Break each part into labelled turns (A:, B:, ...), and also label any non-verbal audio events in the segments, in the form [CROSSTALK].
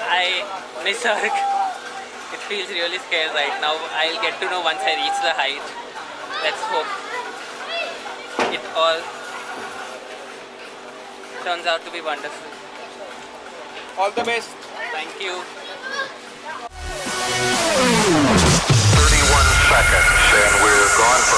A: I, Nisarg, [LAUGHS] it feels really scary right now. I'll get to know once I reach the height. Let's hope it all turns out to be wonderful.
B: All the best.
A: Thank you.
C: 31 seconds, and we're going for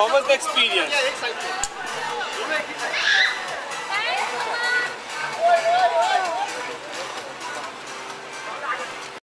B: how was the experience?